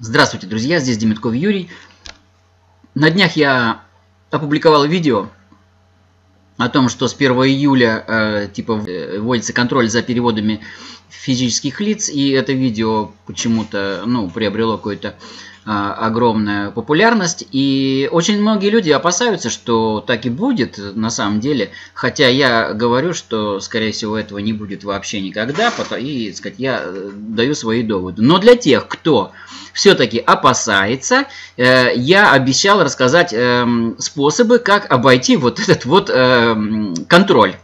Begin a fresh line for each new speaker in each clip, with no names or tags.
Здравствуйте, друзья, здесь Демитков Юрий. На днях я опубликовал видео о том, что с 1 июля э, типа вводится контроль за переводами физических лиц, и это видео почему-то ну, приобрело какое-то огромная популярность. И очень многие люди опасаются, что так и будет на самом деле. Хотя я говорю, что, скорее всего, этого не будет вообще никогда. И, сказать, я э, даю свои доводы. Но для тех, кто все-таки опасается, э, я обещал рассказать эм, способы, как обойти вот этот вот эм, контроль.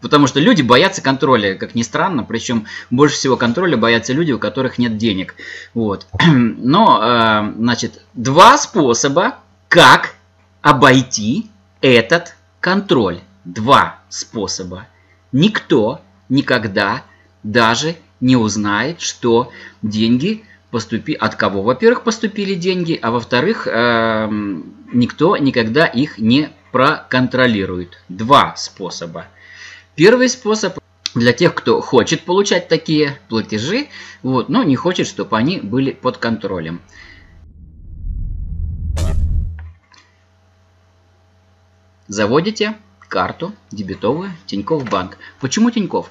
Потому что люди боятся контроля, как ни странно. Причем больше всего контроля боятся люди, у которых нет денег. Вот. Но, э, значит, два способа, как обойти этот контроль. Два способа. Никто никогда даже не узнает, что деньги поступи от кого, во-первых, поступили деньги, а во-вторых, э, никто никогда их не проконтролирует. Два способа. Первый способ для тех, кто хочет получать такие платежи, вот, но не хочет, чтобы они были под контролем. Заводите карту дебетовую Тинькофф Банк. Почему Тинькофф?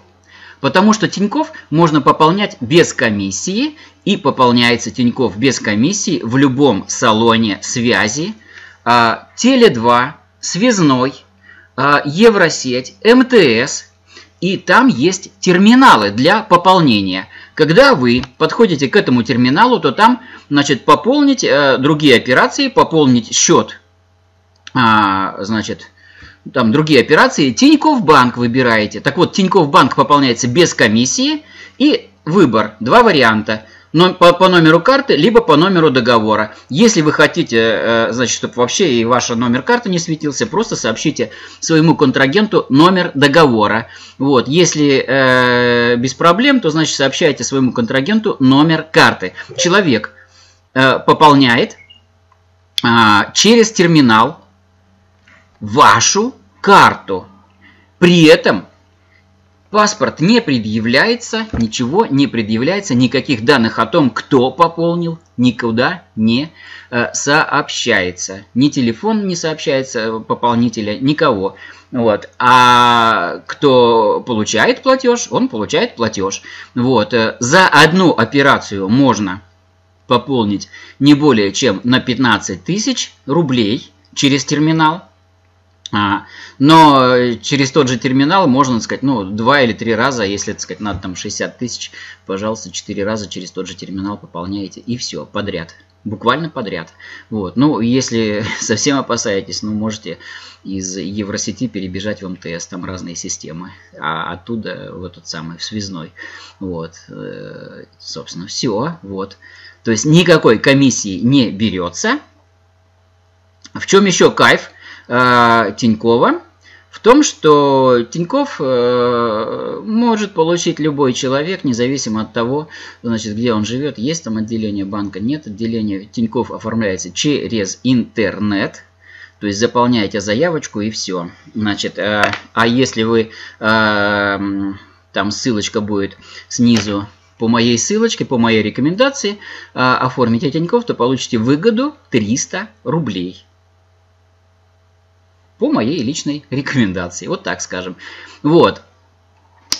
Потому что Тинькофф можно пополнять без комиссии, и пополняется Тинькофф без комиссии в любом салоне связи, а, Теле2, Связной, Евросеть, МТС, и там есть терминалы для пополнения. Когда вы подходите к этому терминалу, то там, значит, пополнить э, другие операции, пополнить счет, а, значит, там другие операции, Тинькофф Банк выбираете. Так вот, Тинькофф Банк пополняется без комиссии, и выбор, два варианта – по, номеру карты, либо по номеру договора. Если вы хотите, э, значит, чтобы вообще и ваш номер карты не светился, просто сообщите своему контрагенту номер договора. Вот. Если э, без проблем, то значит сообщайте своему контрагенту номер карты. Человек э, пополняет э, через терминал вашу карту. При этом Паспорт не предъявляется, ничего не предъявляется, никаких данных о том, кто пополнил, никуда не э, сообщается. Ни телефон не сообщается пополнителя, никого. Вот. А кто получает платеж, он получает платеж. Вот. Э, за одну операцию можно пополнить не более чем на 15 тысяч рублей через терминал. А, но через тот же терминал можно, так сказать, ну, два или три раза, если, так сказать, надо там 60 тысяч, пожалуйста, четыре раза через тот же терминал пополняете, и все, подряд. Буквально подряд. Вот. Ну, если совсем опасаетесь, ну, можете из Евросети перебежать в МТС, там разные системы, а оттуда в этот самый, в связной. Вот. Э, собственно, все. Вот. То есть никакой комиссии не берется. В чем еще кайф? Э, Тинькова в том, что Тиньков э, может получить любой человек, независимо от того, значит, где он живет. Есть там отделение банка, нет отделения. Тиньков оформляется через интернет. То есть заполняете заявочку и все. Значит, э, а если вы, э, там ссылочка будет снизу по моей ссылочке, по моей рекомендации, э, оформите Тиньков, то получите выгоду 300 рублей по моей личной рекомендации. Вот так скажем. Вот.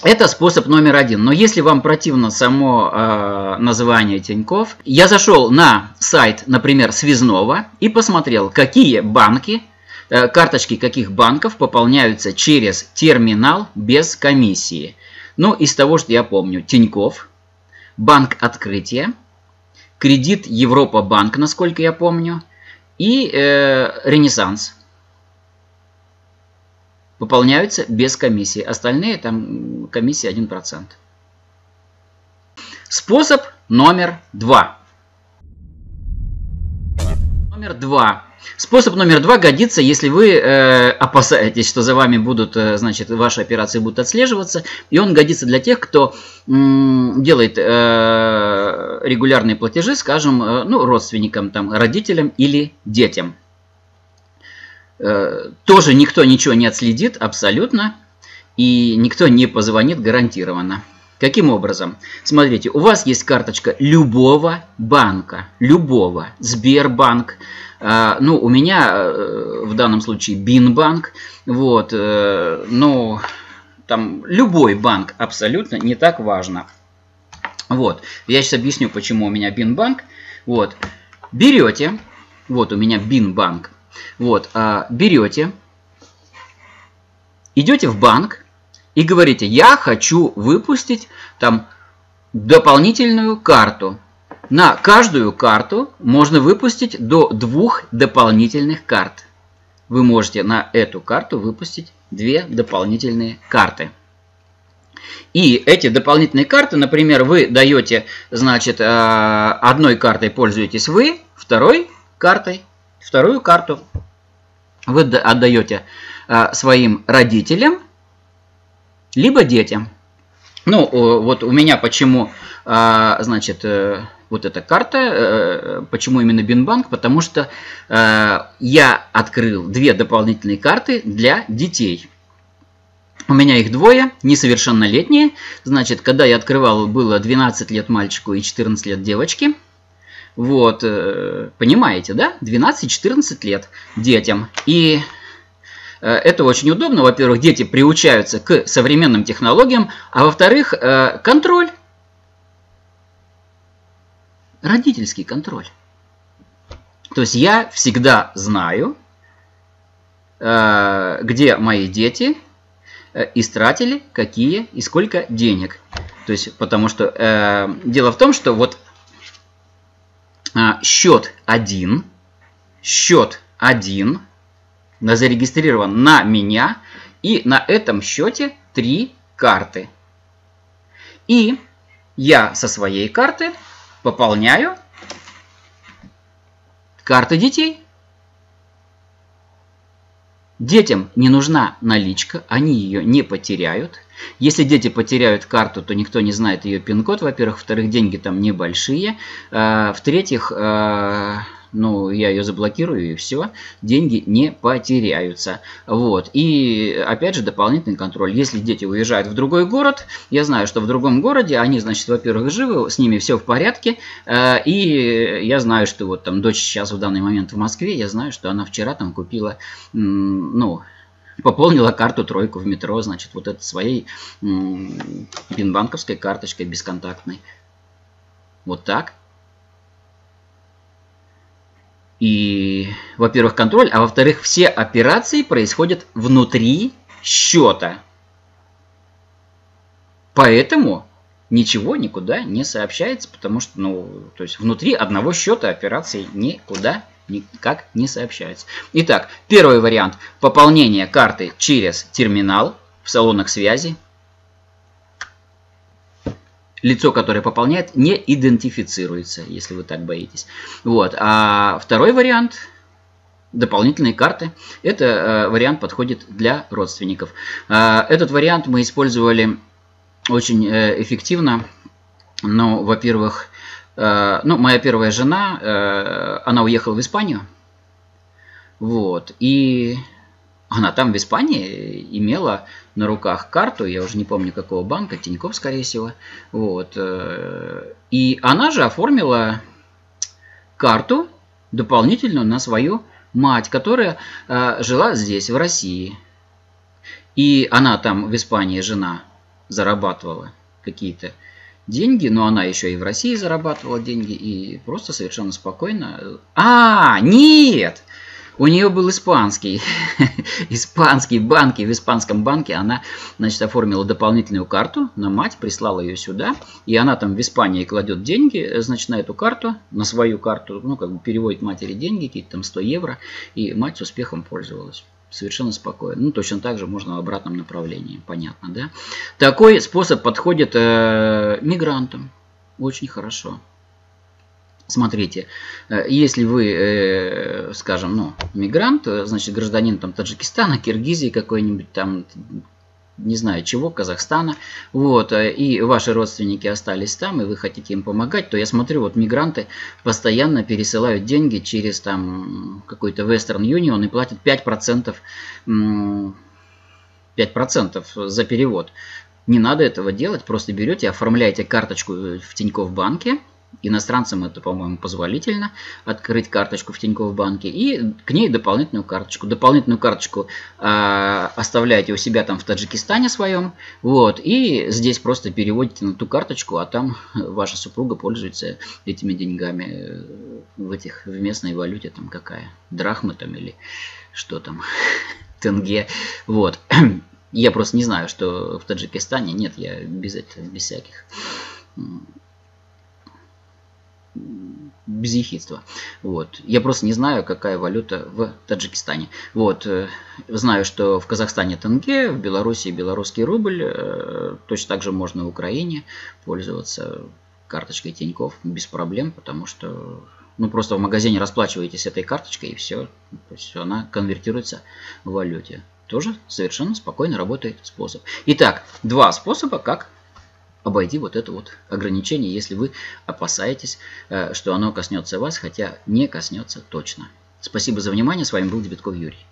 Это способ номер один. Но если вам противно само э, название Тиньков, я зашел на сайт, например, Связного и посмотрел, какие банки, э, карточки каких банков пополняются через терминал без комиссии. Ну, из того, что я помню, Тиньков, Банк Открытия, Кредит Европа Банк, насколько я помню, и э, Ренессанс выполняются без комиссии. Остальные там комиссия 1%. Способ номер два. Номер два. Способ номер два годится, если вы э, опасаетесь, что за вами будут, э, значит, ваши операции будут отслеживаться. И он годится для тех, кто э, делает э, регулярные платежи, скажем, э, ну, родственникам, там, родителям или детям. Э, тоже никто ничего не отследит абсолютно, и никто не позвонит гарантированно. Каким образом? Смотрите, у вас есть карточка любого банка, любого, Сбербанк, э, ну, у меня э, в данном случае Бинбанк, вот, ну, там любой банк абсолютно не так важно. Вот, я сейчас объясню, почему у меня Бинбанк. Вот, берете, вот у меня Бинбанк, вот, а, берете, идете в банк и говорите, я хочу выпустить там дополнительную карту. На каждую карту можно выпустить до двух дополнительных карт. Вы можете на эту карту выпустить две дополнительные карты. И эти дополнительные карты, например, вы даете, значит, э, одной картой пользуетесь вы, второй картой, вторую карту вы отдаете э, своим родителям, либо детям. Ну, вот у меня почему, э, значит, вот эта карта, почему именно Бинбанк, потому что я открыл две дополнительные карты для детей. У меня их двое, несовершеннолетние. Значит, когда я открывал, было 12 лет мальчику и 14 лет девочке. Вот, э, понимаете, да? 12-14 лет детям. И э, это очень удобно. Во-первых, дети приучаются к современным технологиям, а во-вторых, э, контроль. Родительский контроль. То есть я всегда знаю, где мои дети, истратили какие и сколько денег. То есть, потому что э, дело в том, что вот счет 1, счет 1 зарегистрирован на меня, и на этом счете 3 карты. И я со своей карты пополняю карты детей. Детям не нужна наличка, они ее не потеряют. Если дети потеряют карту, то никто не знает ее пин-код, во-первых. Во-вторых, деньги там небольшие. А, в-третьих, а, ну, я ее заблокирую и все, деньги не потеряются. Вот. И, опять же, дополнительный контроль. Если дети уезжают в другой город, я знаю, что в другом городе они, значит, во-первых, живы, с ними все в порядке, э, и я знаю, что вот там дочь сейчас в данный момент в Москве, я знаю, что она вчера там купила, ну, пополнила карту тройку в метро, значит, вот это своей бинбанковской карточкой бесконтактной. Вот так. И, во-первых, контроль, а во-вторых, все операции происходят внутри счета. Поэтому ничего никуда не сообщается, потому что, ну, то есть внутри одного счета операции никуда никак не сообщается. Итак, первый вариант – пополнение карты через терминал в салонах связи лицо, которое пополняет, не идентифицируется, если вы так боитесь. Вот. А второй вариант дополнительные карты. Это э, вариант подходит для родственников. Э, этот вариант мы использовали очень э, эффективно. Но, во-первых, э, ну, моя первая жена, э, она уехала в Испанию. Вот. И она там в Испании имела на руках карту, я уже не помню какого банка, Тинькофф, скорее всего. Вот. Э, и она же оформила карту дополнительную на свою мать, которая э, жила здесь, в России. И она там в Испании, жена, зарабатывала какие-то деньги, но она еще и в России зарабатывала деньги, и просто совершенно спокойно... А, нет! У нее был испанский, испанский банк, и в испанском банке она, значит, оформила дополнительную карту на мать, прислала ее сюда, и она там в Испании кладет деньги, значит, на эту карту, на свою карту, ну, как бы переводит матери деньги, какие-то там 100 евро, и мать с успехом пользовалась совершенно спокойно. Ну, точно так же можно в обратном направлении, понятно, да? Такой способ подходит э, мигрантам очень хорошо. Смотрите, э, если вы, э, скажем, ну, мигрант, э, значит, гражданин там Таджикистана, Киргизии какой-нибудь там, не знаю чего, Казахстана, вот, и ваши родственники остались там, и вы хотите им помогать, то я смотрю, вот мигранты постоянно пересылают деньги через там какой-то Western Union и платят 5%, 5% за перевод. не надо этого делать, просто берете, оформляете карточку в Тинькофф банке, Иностранцам это, по-моему, позволительно открыть карточку в Тинькофф банке и к ней дополнительную карточку. Дополнительную карточку э, оставляете у себя там в Таджикистане своем, вот, и здесь просто переводите на ту карточку, а там ваша супруга пользуется этими деньгами э, в этих в местной валюте там какая, драхма там или что там, тенге, вот. Я просто не знаю, что в Таджикистане нет, я без этого, без всяких без ехидства. Вот. Я просто не знаю, какая валюта в Таджикистане. Вот. Э, знаю, что в Казахстане тенге, в Беларуси белорусский рубль. Э, точно так же можно в Украине пользоваться карточкой Тиньков без проблем, потому что ну, просто в магазине расплачиваетесь этой карточкой и все. То есть она конвертируется в валюте. Тоже совершенно спокойно работает способ. Итак, два способа, как обойти вот это вот ограничение, если вы опасаетесь, э, что оно коснется вас, хотя не коснется точно. Спасибо за внимание. С вами был Дебитков Юрий.